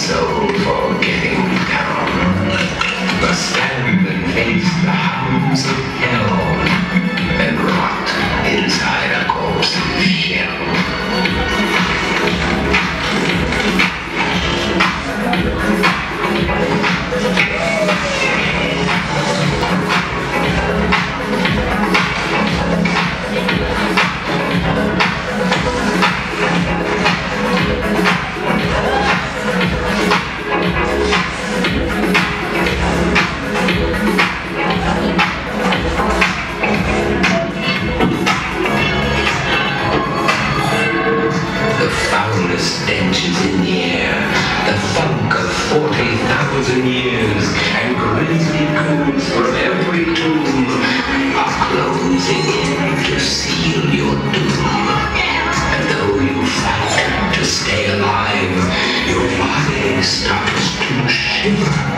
without the soul for getting down must stand and face the hounds of hell is in the air, the funk of 40,000 years, and grisly ghouls from every tomb. Are closing in to seal your doom. And though you fight to stay alive, your body starts to shiver